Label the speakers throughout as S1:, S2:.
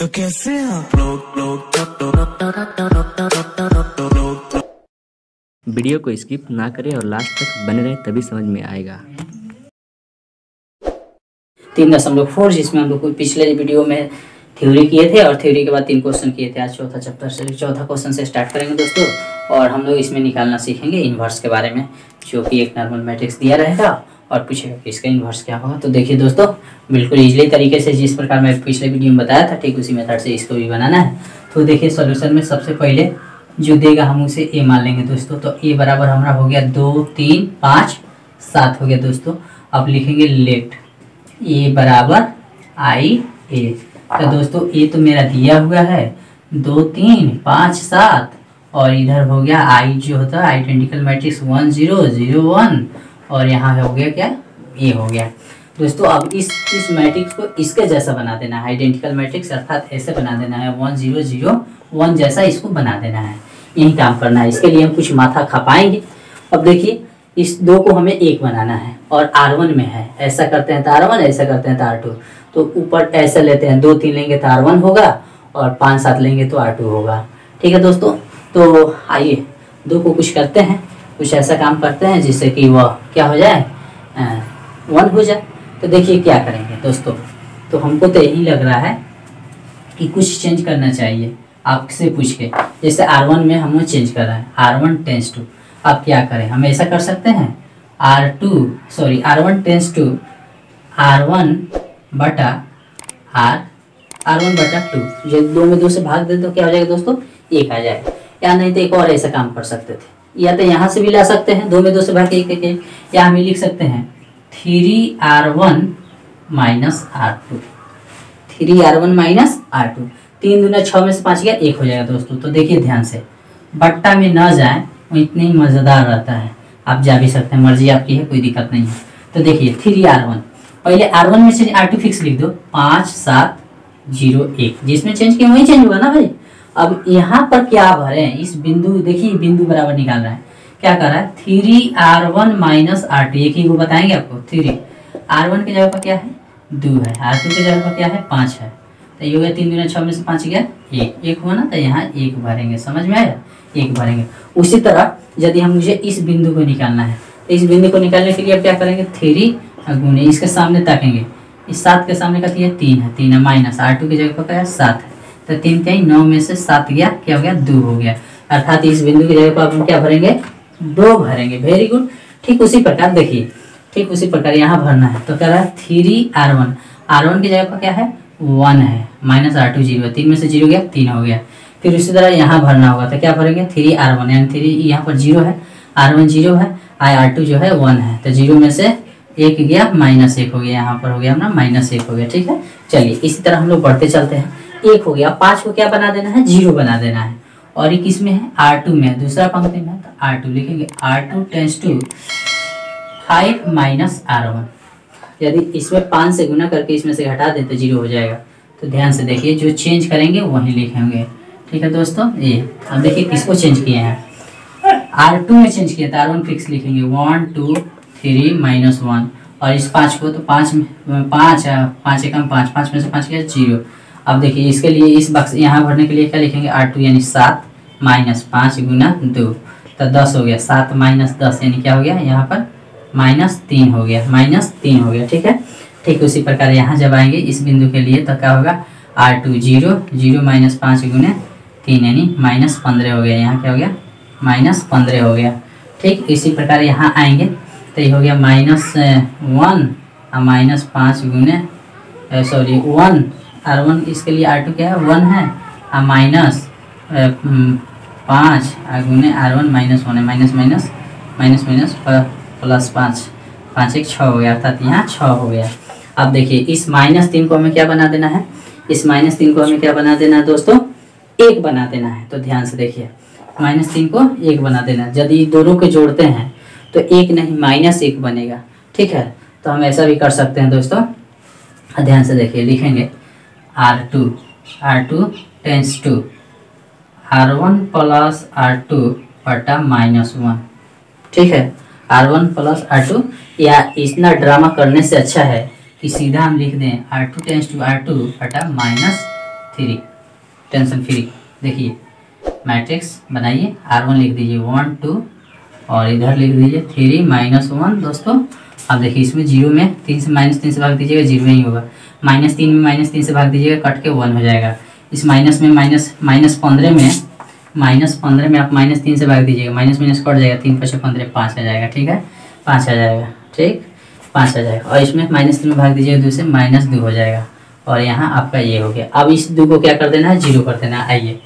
S1: तो कैसे आप लोग लोग
S2: वीडियो को स्किप ना करें और लास्ट तक बने रहें तभी समझ में आएगा।
S3: तीन दशमलव फोर जिसमें हम लोग पिछले वीडियो में थ्योरी किए थे और थ्योरी के बाद तीन क्वेश्चन किए थे। आज चौथा चैप्टर से चौथा क्वेश्चन से स्टार्ट करेंगे दोस्तों और हम लोग इसमें निकालना सीखेंगे इन्वर्स के बारे में जो कि एक नॉर्मल मैट्रिक्स दिया रहेगा। और पूछेगा कि इसका इन्वर्स क्या होगा? तो देखिए दोस्तों, बिल्कुल इजली तरीके से जिस प्रकार मैं पिछले वीडियो में बताया था, ठीक उसी मेथड से इसको भी बनाना है। तो देखिए सोल्यूशन में सबसे पहले जो देगा हम उसे ए मान लेंगे दोस्तों। तो ए बराबर हमारा हो गया दो, तीन, पाँच, सात हो गया दोस्तों। अब लिखेंगे लेट ए बराबर आई ए तो दोस्तों ए तो मेरा दिया हुआ है। दो, तीन, पाँच, सात और इधर हो गया आई जो होता है identical matrix one zero zero one और यहाँ हो गया क्या? ये हो गया। दोस्तों, अब इस इस मैट्रिक्स को इसके जैसा बना देना है। आइडेंटिकल मैट्रिक्स अर्थात ऐसे बना देना है। वन ज़ीरो ज़ीरो वन जैसा इसको बना देना है। यही काम करना है। इसके लिए हम कुछ माथा खपाएँगे। अब देखिए, इस दो को हमें एक बनाना है और आर वन में है। ऐसा करते हैं तो आर वन ऐसा करते हैं तो आर टू तो ऊपर ऐसे लेते हैं। दो तीन लेंगे तो आर वन होगा और पाँच सात लेंगे तो आर टू होगा। ठीक है दोस्तों? तो आइए, दो को कुछ करते हैं। कुछ ऐसा काम करते हैं जिससे कि वह क्या हो जाए? वन हो जाए। तो देखिए क्या करेंगे दोस्तों। तो हमको तो यही लग रहा है कि कुछ चेंज करना चाहिए। आपसे पूछ के। जैसे आर वन में हमें चेंज कर रहा है। आर वन टेंस टू आप क्या करें? हम ऐसा कर सकते हैं? R two sorry R one tends to R one बटा आर आर वन बटा टू जो दो में दो से भाग दे तो क्या हो जाएगा दोस्तों? एक आ जाएगा। या नहीं तो एक और ऐसा काम कर सकते थे। या तो यहाँ से भी ला सकते हैं, दो में दो से भाग एक एक या हम लिख सकते हैं three R one minus R two three R one minus R two तीन दुना छः में से पाँच गया एक हो जाएगा दोस्तों तो देखिए ध्यान से। बट्टा में ना जाए, वो इतने ही मज़ेदार रहता है। आप जा भी सकते हैं, मर्ज़ी आपकी है, कोई दिक्कत नहीं है। तो देखिए थ्री आर वन पहले आर वन में से आर टू फिक्स लिख दो, पाँच सात ज़ीरो एक। जिसमें चेंज किया, वही चेंज हुआ ना भाई? अब यहाँ पर क्या भरे हैं? इस बिंदु, देखिए बिंदु बराबर निकाल रहा है। क्या कर रहा है? Three R one minus R two, एक ही को बताएँगे आपको? थ्री। आर वन की जगह पर क्या है? दो है। आर टू की जगह पर क्या है? पाँच है। तो ये हो गया तीन दिन छः में से पाँच गया एक। एक हुआ ना तो यहाँ एक भरेंगे। समझ में आया? एक भरेंगे। उसी तरह, यदि हम मुझे इस बिंदु को निकालना है तो इस बिंदु को निकालने के लिए अब क्या करेंगे? थ्री गुने, इसके सामने ताकेंगे। इस सात के सामने का है तीन है। तीन है माइनस। आर टू की जगह पर क्या है? सात है। तो तीन तीन नौ में से सात गया, क्या हो गया? दो हो गया। अर्थात इस बिंदु की जगह पर हम क्या भरेंगे? दो भरेंगे। वेरी गुड ठीक उसी प्रकार देखिए। ठीक उसी प्रकार यहाँ भरना है। तो क्या रहा है three R one R one की जगह पर क्या है? वन है। माइनस आर टू ज़ीरो तीन में से ज़ीरो गया, तीन हो गया। फिर उसी तरह यहाँ भरना होगा। तो क्या भरेंगे? थ्री आर वन यानी थ्री यहाँ पर ज़ीरो है। आर वन ज़ीरो है। आई आर टू जो है वन है। तो ज़ीरो में से एक गया माइनस एक हो गया। यहाँ पर हो गया, अपना माइनस एक हो गया। ठीक है? चलिए, इसी तरह हम लोग बढ़ते चलते हैं। एक हो गया पाँच को क्या बना देना है? ज़ीरो बना देना है। और एक इसमें है आर टू में दूसरा पंक्ति में तो आर टू लिखेंगे। R two tends to five minus R one यदि इसमें पाँच से गुना करके इसमें से घटा दें तो ज़ीरो हो जाएगा। तो ध्यान से देखिए, जो चेंज करेंगे, वही लिखेंगे ठीक है दोस्तों? ये, अब देखिए किसको चेंज किए हैं। आर टू में चेंज किया था आर वन फिक्स लिखेंगे। One two three minus one और इस पाँच को तो पाँच में, पाँच पाँच एकम पाँच पाँच में से पाँच किया, ज़ीरो। अब देखिए, इसके लिए इस बक्स यहाँ भरने के लिए क्या लिखेंगे? आर टू यानी सात माइनस पाँच गुना दो। तो दस हो गया, सात माइनस दस यानी क्या हो गया? यहाँ पर माइनस तीन हो गया, माइनस तीन हो गया, ठीक है? ठीक उसी प्रकार यहाँ जब आएँगे, इस बिंदु के लिए तो क्या होगा? R two zero zero minus पाँच गुने तीन यानी माइनस पंद्रह हो गया। यहाँ क्या हो गया? माइनस पंद्रह हो गया। ठीक इसी प्रकार यहाँ आएँगे तो ये हो गया माइनस वन, और माइनस पाँच गुने सॉरी, वन आर वन इसके लिए आर टू क्या है? वन है। और माइनस पाँच गुने आर वन माइनस वन है। Minus minus minus minus plus पाँच। पाँच एक छः हो गया, अर्थात यहाँ छः हो गया। अब देखिए, इस माइनस तीन को हमें क्या बना देना है? इस माइनस तीन को हमें क्या बना देना है दोस्तों? एक बना देना है। तो ध्यान से देखिए माइनस तीन को एक बना देना है। यदि दोनों को जोड़ते हैं तो एक नहीं माइनस एक बनेगा। ठीक है? तो हम ऐसा भी कर सकते हैं दोस्तों। ध्यान से देखिए, लिखेंगे। R two R two tends to R one plus R two बटा माइनस वन ठीक है? R one plus R two या इतना ड्रामा करने से अच्छा है कि सीधा हम लिख दें R two tends to R two बटा माइनस थ्री टेंशन फ्री देखिए मैट्रिक्स बनाइए आर वन लिख दीजिए वन टू और इधर लिख दीजिए थ्री माइनस वन दोस्तों अब देखिए, इसमें ज़ीरो में तीन से माइनस तीन से भाग दीजिएगा, ज़ीरो ही होगा। माइनस तीन में माइनस तीन से भाग दीजिएगा, कट के वन हो जाएगा। इस माइनस में माइनस माइनस पंद्रह में, माइनस पंद्रह में आप माइनस तीन से भाग दीजिएगा। माइनस माइनस कट जाएगा, तीन पचास पंद्रह, पाँच आ जाएगा, ठीक है? पाँच आ जाएगा, ठीक? पाँच आ जाएगा। और इसमें माइनस तीन में भाग दीजिएगा, दो से माइनस दो हो जाएगा। और यहाँ आपका ये हो गया। अब इस दो को क्या कर देना है? ज़ीरो कर देना आइए,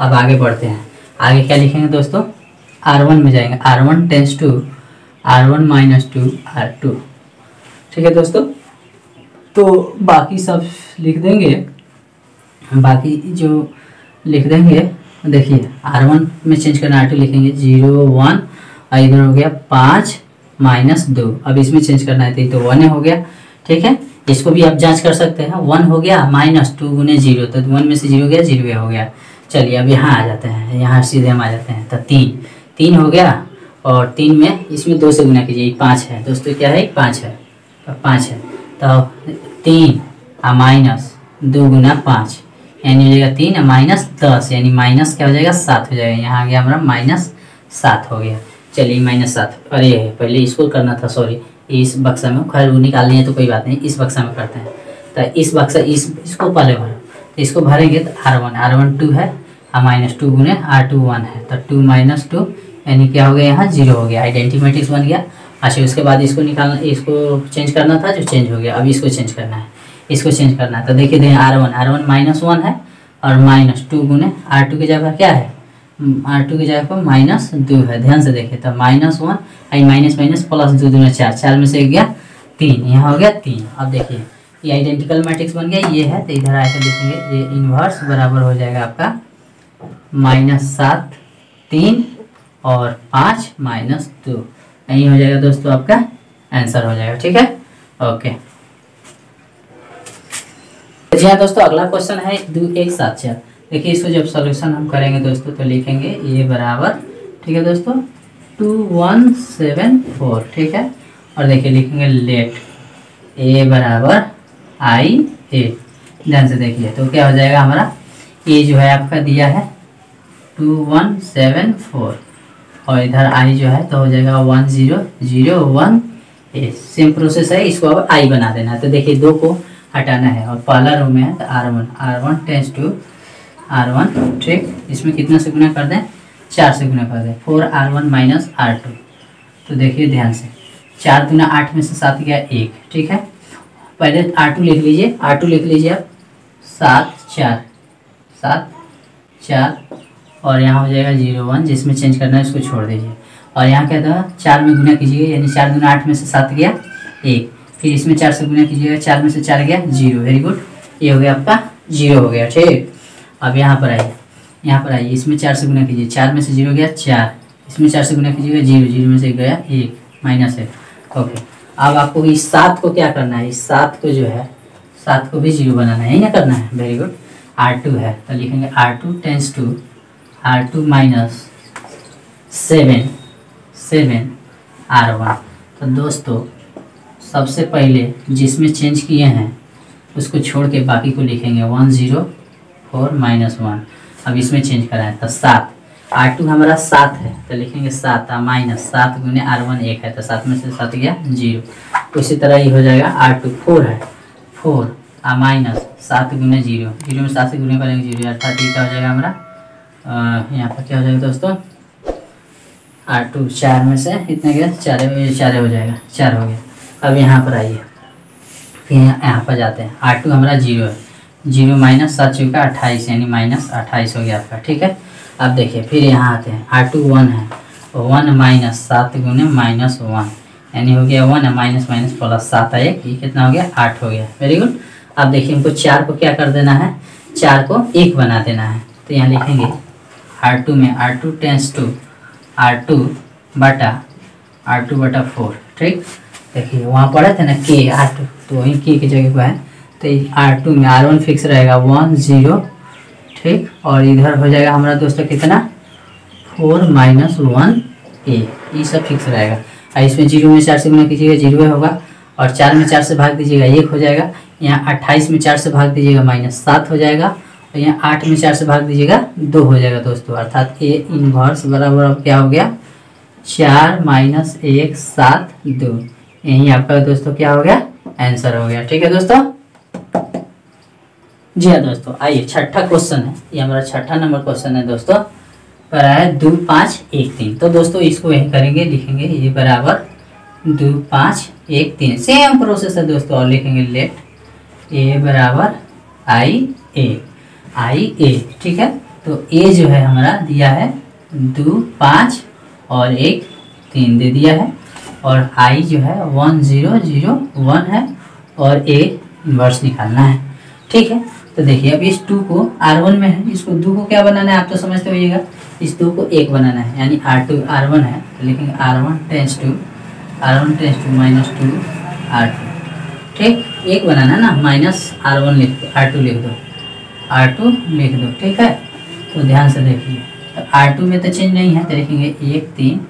S3: अब आगे बढ़ते हैं। आगे क्या लिखेंगे दोस्तों? आर वन में जाएँगे। R one tends to R one minus two, R two. ठीक है दोस्तों? तो बाकी सब लिख देंगे। बाकी जो लिख देंगे, देखिए, आर वन में चेंज करना, आर टू लिखेंगे ज़ीरो वन, और इधर हो गया पाँच माइनस दो। अब इसमें चेंज करना है तो तो वन हो गया। ठीक है? इसको भी आप जाँच कर सकते हैं। वन हो गया माइनस टू गुने ज़ीरो। तो वन में से ज़ीरो गया, ज़ीरो हो गया। चलिए, अब यहाँ आ जाते हैं। यहाँ सीधे हम आ जाते हैं। तो तीन। तीन हो गया। और तीन में इसमें दो से गुना कीजिए पाँच है। दोस्तों, क्या है? पाँच है। तो पाँच है। तो तीन और माइनस दो गुना पाँच, यानी हो जाएगा तीन माइनस दस, यानी माइनस क्या हो जाएगा? सात हो जाएगा। यहाँ आ गया हमारा माइनस सात हो गया। चलिए, माइनस सात। अरे पहले इसको करना था, सॉरी, इस बक्सा में खैर वो निकालनी है तो कोई बात नहीं, इस बक्सा में करते हैं। तो इस बक्सा, इस, इसको पहले भरो। तो इसको भरेंगे तो R one R one two है और माइनस टू गुने आर टू वन है। तो टू माइनस टू यानी क्या हो गया यहाँ? ज़ीरो हो गया। आइडेंटी मैट्रिक्स बन गया। अच्छा उसके बाद इसको निकालना, इसको चेंज करना था जो चेंज हो गया। अब इसको चेंज करना है। इसको चेंज करना है। तो देखिए देखिए R one R one minus one है और माइनस टू गुने आर टू की जगह क्या है? आर टू की जगह पर माइनस दो है। ध्यान से देखिए तो माइनस वन आई माइनस माइनस प्लस दो दो में चार। चार में से गया तीन। यहाँ हो गया तीन। अब देखिए, ये आइडेंटिकल मैट्रिक्स बन गया, ये है तो इधर आकर देखेंगे, ये इन्वर्स बराबर हो जाएगा आपका माइनस सात, तीन और पाँच माइनस दो। यही हो जाएगा दोस्तों आपका आंसर हो जाएगा, ठीक है? ओके। जी हाँ दोस्तों, अगला क्वेश्चन है दो एक सात चार। देखिए, इसको जब सॉल्यूशन हम करेंगे दोस्तों तो लिखेंगे ये बराबर, ठीक है दोस्तों? टू वन सेवन फोर, ठीक है? और देखिए, लिखेंगे लेट ए बराबर आई ए ध्यान से देखिए तो क्या हो जाएगा हमारा? ए जो है आपका दिया है टू वन सेवन फोर। और इधर आई जो है तो हो जाएगा one zero zero one a same process है, इसको अब आई बना देना है। तो देखिए, दो को हटाना है। और पहला रो में है तो R one R one tends to R one ठीक इसमें कितना से गुना कर दें? चार से गुना कर दें। Four R one minus R two तो देखिए, ध्यान से। चार गुना आठ में से सात गया एक, ठीक है? पहले आर टू लिख लीजिए। आर टू लिख लीजिए आप। सात, चार। सात, चार और यहाँ हो जाएगा ज़ीरो वन, जिसमें चेंज करना है उसको छोड़ दीजिए। और यहाँ क्या था? चार में गुना कीजिएगा, यानी चार गुना आठ में से सात गया, एक। फिर इसमें चार से गुना कीजिएगा, चार में से चार गया, ज़ीरो। वेरी गुड ये हो गया आपका ज़ीरो हो गया, ठीक। अब यहाँ पर आइए। यहाँ पर आइए। इसमें चार से गुना कीजिए। चार में से ज़ीरो गया, चार। इसमें चार से गुना कीजिएगा, ज़ीरो। ज़ीरो में से गया, एक। माइनस एक। ओके। अब आपको इस सात को क्या करना है? इस सात को जो है, सात को भी ज़ीरो बनाना है। यही ना करना है। वेरी गुड आर टू है। तो लिखेंगे R two tends to R two minus seven seven R one तो दोस्तों, सबसे पहले जिसमें चेंज किए हैं, उसको छोड़ के बाकी को लिखेंगे one zero four minus one अब इसमें चेंज कराएँ तो सात। आर टू हमारा सात है तो लिखेंगे सात, आ माइनस सात गुने आर वन एक है तो सात में से सात गया ज़ीरो उसी तरह ये हो जाएगा आर टू फोर है। फोर आ माइनस सात गुने ज़ीरो ज़ीरो में सात से गुने करेंगे ज़ीरो अर्थात ये क्या हो जाएगा हमारा? यहाँ पर क्या हो जाएगा दोस्तों? आर टू चार में से इतने गया, चार चार हो जाएगा, चार हो गया। अब यहाँ पर आइए। फिर यहाँ पर जाते हैं। आर टू हमारा ज़ीरो है। ज़ीरो माइनस सात चौका अट्ठाईस, यानी माइनस अट्ठाईस हो गया आपका, ठीक है? अब देखिए, फिर यहाँ आते हैं। आर टू वन है। वन माइनस सात गुने माइनस वन यानी हो गया वन माइनस माइनस प्लस सात एक ये कितना हो गया? आठ हो गया। वेरी गुड अब देखिए, हमको चार को क्या कर देना है? चार को एक बना देना है। तो यहाँ लिखेंगे। आर टू में R two tends to R two बटा आर टू बटा फोर ठीक? देखिए, वहाँ पढ़े थे ना के आर टू तो वहीं के की जगह पर है। तो आर टू में आर वन फिक्स रहेगा वन ज़ीरो ठीक? और इधर हो जाएगा हमारा दोस्तों कितना? फोर माइनस वन ए ये सब फिक्स रहेगा। और इसमें ज़ीरो में चार से गुना कीजिएगा ज़ीरो होगा। और चार में चार से भाग दीजिएगा, एक हो जाएगा। यहाँ अट्ठाईस में चार से भाग दीजिएगा माइनस सात हो जाएगा। तो यहाँ आठ में चार से भाग दीजिएगा, दो हो जाएगा दोस्तों, अर्थात ए इनवर्स बराबर क्या हो गया? चार माइनस एक, सात, दो। यही आपका दोस्तों क्या हो गया? आंसर हो गया, ठीक है दोस्तों? जी हाँ दोस्तों, आइए छठा क्वेश्चन है, ये हमारा छठा नंबर क्वेश्चन है दोस्तों पर है दो, पाँच, एक, तीन। तो दोस्तों इसको यही करेंगे, लिखेंगे, ये बराबर दो, पाँच, एक, तीन। सेम प्रोसेस है दोस्तों, और लिखेंगे लेट ए बराबर आई ए आई ए ठीक है? तो ए जो है हमारा दिया है दो, पाँच और एक, तीन दे दिया है। और आई जो है वन, ज़ीरो ज़ीरो, वन है और ए इन्वर्स निकालना है। ठीक है? तो देखिए, अब इस टू को आर वन में है। इसको दो को क्या बनाना है? आप तो समझते होइएगा। इस दो को एक बनाना है, यानी आर टू आर वन है। तो लिखेंगे R one tends to R one tends to minus two R two ठीक? एक बनाना ना माइनस आर वन लिख दो आर टू लिख दो। आर टू लिख दो, ठीक है? तो ध्यान से देखिए। तो आर टू में तो चेंज नहीं है तो लिखेंगे एक तीन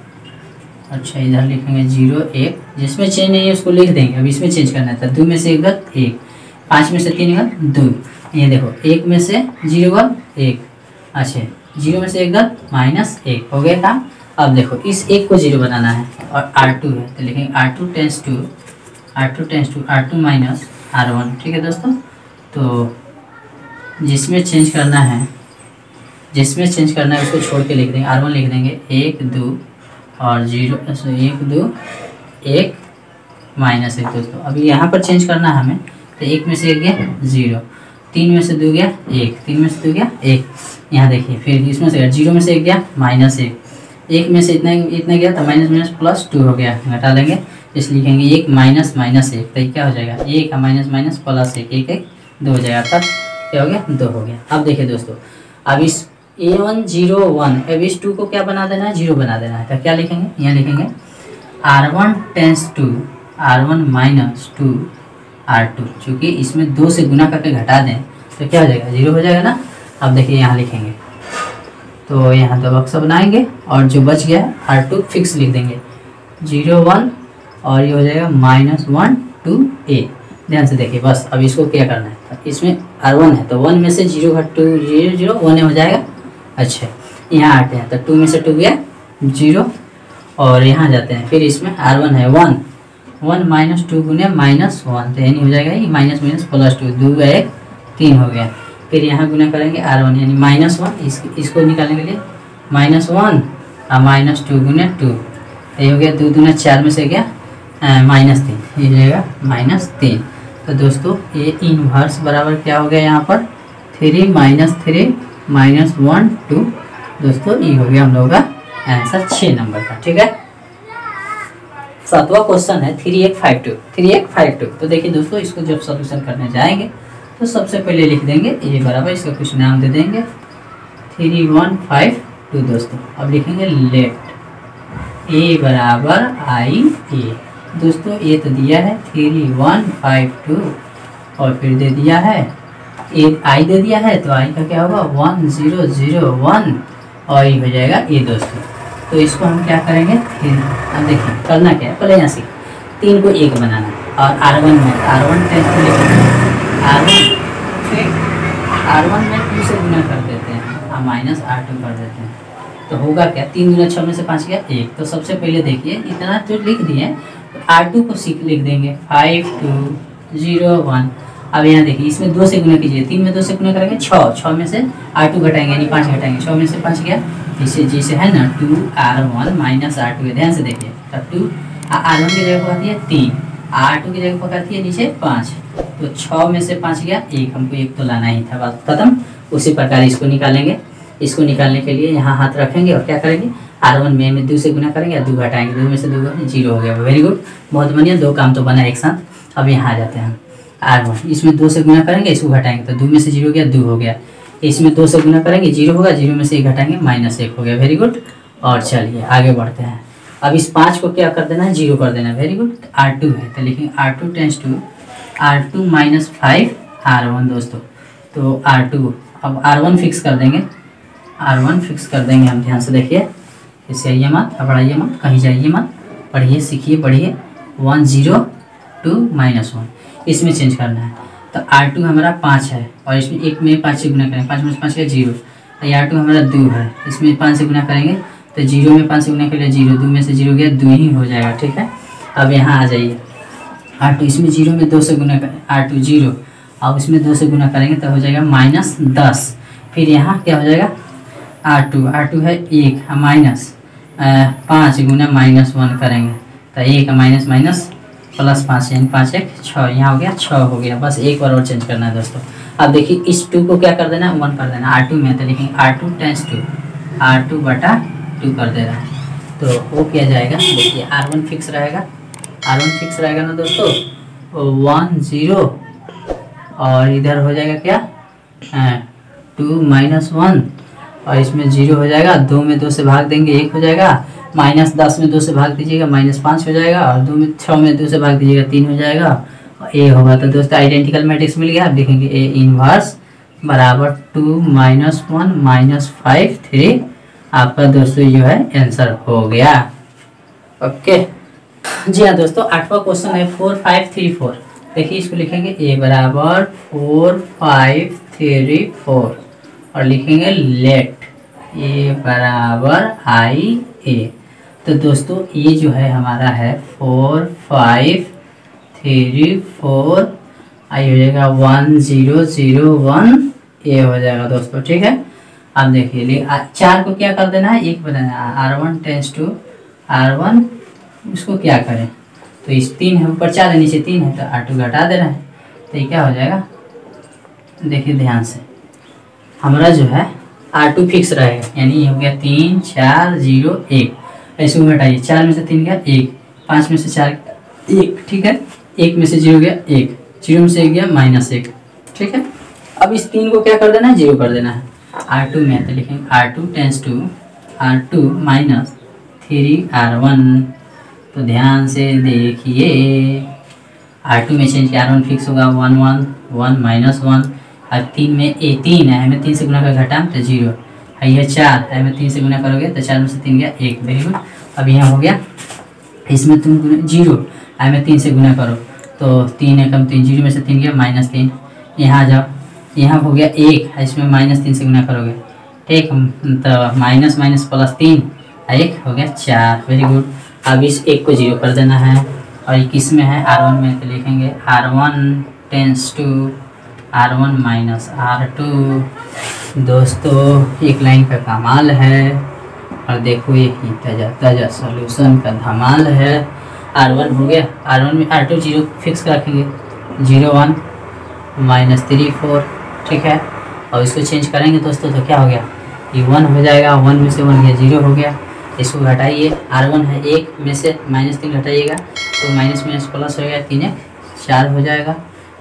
S3: अच्छा इधर लिखेंगे ज़ीरो एक। जिसमें चेंज नहीं है, उसको लिख देंगे। अब इसमें चेंज करना है तो दो में से एक गत एक, पाँच में से तीन गत दो। ये देखो, एक में से ज़ीरो गत एक। अच्छा ज़ीरो में से एक गत माइनस एक, हो गया काम? अब देखो, इस एक को ज़ीरो बनाना है, और आर टू है तो लिखेंगे R two tends to R two tends to R two minus R one ठीक है दोस्तों? तो जिसमें चेंज करना है, जिसमें चेंज करना है उसको छोड़ के लिख देंगे। आर वन लिख देंगे। एक, दो और ज़ीरो एक, दो, एक माइनस एक दोस्तों अभी यहाँ पर चेंज करना है हमें तो एक में से एक गया ज़ीरो तीन में से दो गया एक। तीन में से दो गया एक। यहाँ देखिए, फिर इसमें से गया ज़ीरो में से एक गया माइनस एक। एक में से इतना इतना गया तो माइनस माइनस प्लस टू हो गया। घटा लेंगे। इसलिए लिखेंगे एक माइनस माइनस एक। तो क्या हो जाएगा? एक माइनस माइनस प्लस एक। एक दो हो जाएगा। तब क्या हो गया, दो हो गया। अब देखिए दोस्तों, अब इस ए वन ज़ीरो वन अब इस टू को क्या बना देना है? ज़ीरो बना देना है। तो क्या लिखेंगे? यहाँ लिखेंगे R one tends to R one minus two R two चूँकि इसमें दो से गुना करके घटा दें तो क्या हो जाएगा? ज़ीरो हो जाएगा ना? अब देखिए यहाँ लिखेंगे। तो यहाँ दो बक्सा बनाएँगे, और जो बच गया आर टू फिक्स लिख देंगे। ज़ीरो वन और ये हो जाएगा माइनस वन टू ए ध्यान से देखिए बस अब इसको क्या करना है? तो इसमें आर वन है तो वन में से ज़ीरो घट टू ज़ीरो ज़ीरो वन हो जाएगा? अच्छा यहाँ आते हैं तो टू में से टू गया ज़ीरो और यहाँ जाते हैं फिर इसमें आर वन है वन वन माइनस टू गुने माइनस वन तो यानी हो जाएगा ये माइनस माइनस प्लस टू दो एक तीन हो गया। फिर यहाँ गुना करेंगे आर वन यानी माइनस वन इस, इसको निकालने के लिए माइनस वन और माइनस टू गुने टू ये हो गया दो दूना चार में से गया माइनस तीन ये हो जाएगा माइनस तीन। तो दोस्तों, ये इनवर्स बराबर क्या हो गया यहाँ पर? Three minus three minus one two दोस्तों, ये हो गया हम लोगों का आंसर छः नंबर का, ठीक है? सातवां क्वेश्चन है थ्री एक फाइव टू थ्री एक फाइव टू तो देखिए दोस्तों, इसको जब सोल्यूशन करने जाएँगे तो सबसे पहले लिख देंगे ये बराबर, इसका कुछ नाम दे देंगे। थ्री वन फाइव टू दोस्तों। अब लिखेंगे लेफ़्ट ए बराबर आई ए दोस्तों, ये तो दिया है थ्री वन फाइव टू और फिर दे दिया है ए आई दे दिया है तो आई का क्या होगा? वन ज़ीरो ज़ीरो वन और ये हो जाएगा ए दोस्तों। तो इसको हम क्या करेंगे? फिर अब देखिए, करना क्या है? पहले यहाँ से तीन को एक बनाना और आर वन में R one test R one ठीक आर वन में टू से गुना कर देते हैं, और माइनस आर टू कर देते हैं। तो होगा क्या? तीन गुना छः में से पाँच गया एक। तो सबसे पहले देखिए, इतना जो लिख दिए तो आर टू को सीख लिख देंगे। फाइव टू ज़ीरो वन अब यहाँ देखिए, इसमें दो से गुना कीजिए। तीन में दो से गुना करेंगे छः छः में से आर टू घटाएँगे, यानी पाँच घटाएँगे। छः में से पाँच गया इसे जैसे है ना two R one minus R two ध्यान से देखिए। तब टू आर वन की जगह पकड़ती है तीन। आर टू की जगह पकड़ती है नीचे पाँच। तो छः में से पाँच गया एक। हमको एक तो लाना ही था। बात खत्म। उसी प्रकार इसको निकालेंगे। इसको निकालने के लिए यहाँ हाथ रखेंगे और क्या करेंगे? आर वन में दो से गुना करेंगे दो घटाएँगे। दो में से दो ज़ीरो हो गया। वेरी गुड बहुत बढ़िया। दो काम तो बना एक साथ। अब यहाँ आ जाते हैं। आर वन इसमें दो से गुना करेंगे, इसको घटाएँगे। तो दो में से ज़ीरो हो गया, दो हो गया। इसमें दो से गुना करेंगे, ज़ीरो होगा। ज़ीरो में से एक घटाएँगे, माइनस एक हो गया। वेरी गुड और चलिए, आगे बढ़ते हैं। अब इस पाँच को क्या कर देना है? ज़ीरो कर देना है। वेरी गुड आर टू है। तो लिखेंगे R two tends to R two minus five R one दोस्तों। तो आर टू अब आर वन फिक्स कर देंगे। आर वन फिक्स कर देंगे। हम ध्यान से देखिए। इससे आइए मत घबराइए मत, कहीं जाइए मत, पढ़िए, सीखिए, पढ़िए, one zero two minus one. इसमें चेंज करना है। तो आर टू हमारा पाँच है, और इसमें एक में पाँच से गुना करेंगे, पाँच में पाँच का ज़ीरो। तो आर टू हमारा दो है, इसमें पाँच से गुना करेंगे तो ज़ीरो में पाँच से गुना करेंगे ज़ीरो, दो में से ज़ीरो गया, दो ही हो जाएगा, ठीक है? अब यहाँ आ जाइए। आर टू इसमें ज़ीरो में दो से गुना करें आर टू ज़ीरो, और इसमें दो से गुना करेंगे तो हो जाएगा माइनस दस। फिर यहाँ क्या हो जाएगा? आर टू आर टू है एक माइनस। पाँच गुना माइनस वन करेंगे तो एक माइनस माइनस प्लस पाँच यानी पाँच एक छः, यहाँ हो गया छः हो गया, बस एक बार और चेंज करना है दोस्तों। अब देखिए, इस टू को क्या कर देना वन कर देना आर टू में तो लिखेंगे R two tends to R two बटा टू कर दे रहा है। तो वो किया जाएगा, देखिए आर वन फिक्स रहेगा। आर वन फिक्स रहेगा ना दोस्तों? वन ज़ीरो और इधर हो जाएगा क्या? टू माइनस वन और इसमें ज़ीरो हो जाएगा, दो में दो से भाग देंगे, एक हो जाएगा, माइनस दस में दो से भाग दीजिएगा, माइनस पाँच हो जाएगा, और दो में छः में दो से भाग दीजिएगा, तीन हो जाएगा, और ए होगा तो दोस्तों आइडेंटिकल मैट्रिक्स मिल गया, आप देखेंगे ए इनवर्स बराबर two minus one minus five three आपका दोस्तों जो है आंसर हो गया। ओके जी हाँ दोस्तों, आठवां क्वेश्चन है फोर फाइव थ्री फोर देखिए इसको लिखेंगे ए बराबर फोर फाइव थ्री फोर और लिखेंगे लेट ए बराबर आई ए तो दोस्तों, ये जो है हमारा है four five three four I हो जाएगा one zero zero one A हो जाएगा दोस्तों, ठीक है? अब देखिए चार को क्या कर देना है? एक बनाना R one tends to R one उसको क्या करें? तो इस तीन है, ऊपर चार है, नीचे तीन है तो आर टू घटा देना है। तो ये क्या हो जाएगा? देखिए ध्यान से, हमारा जो है आर टू फिक्स रहेगा यानी हो गया तीन, चार, ज़ीरो, एक। ऐसे घटाइए चार में से तीन गया, एक। पाँच में से चार, एक। ठीक है? एक में से ज़ीरो गया, एक। ज़ीरो में से एक गया, माइनस एक। ठीक है? अब इस तीन को क्या कर देना है? ज़ीरो कर देना है। आर टू में तो लिखेंगे। R two tends to R two minus three R one तो ध्यान से देखिए। आर टू में चेंज किया आर वन फिक्स होगा? One one one minus one और तीन में ए तीन है तीन से गुना कर घटा तो ज़ीरो। है यह चार है में तीन से गुना करोगे तो चार में से तीन गया एक वेरी गुड अब यहाँ हो गया, इसमें तुम ज़ीरो आई में तीन से गुना करो। तो तीन है कम तीन, ज़ीरो में से तीन गया, माइनस तीन। यहाँ आ जाओ, यहाँ हो गया एक इसमें माइनस तीन से गुना करोगे। ठीक तो माइनस माइनस प्लस तीन एक हो गया चार वेरी गुड अब इस एक को ज़ीरो कर देना है। और किसमें है? आर वन में तो लिखेंगे R one tends to R one minus R two दोस्तों, एक लाइन का कमाल है और देखो, ये ही ताज़ा ताज़ा सॉल्यूशन का धमाल है। आर वन हो गया। आर वन में आर टू ज़ीरो फिक्स रखेंगे। Zero one minus three four ठीक है? और इसको चेंज करेंगे दोस्तों तो क्या हो गया? ये वन हो जाएगा। वन में से वन गया ज़ीरो हो गया। इसको घटाइए। आर वन है एक, में से माइनस तीन घटाइएगा। तो माइनस माइनस प्लस हो गया, तीन एक, चार हो जाएगा।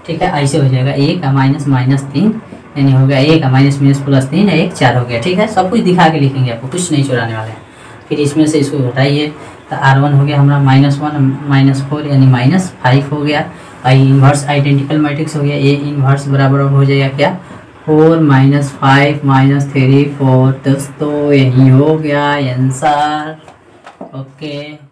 S3: ठीक है, ऐसे हो जाएगा एक माइनस माइनस तीन, यानी हो गया एक माइनस माइनस प्लस तीन, एक, चार हो गया, ठीक है? सब कुछ दिखा के लिखेंगे आपको, कुछ नहीं चुराने वाले हैं। फिर इसमें से इसको घटाइए तो आर वन हो गया हमारा माइनस वन, माइनस फोर, यानी माइनस फाइव हो गया। आई इन्वर्स आइडेंटिकल मैट्रिक्स हो गया ए इन्वर्स बराबर हो जाएगा क्या? Four minus five minus three, four दोस्तों यही हो गया आंसर ओके।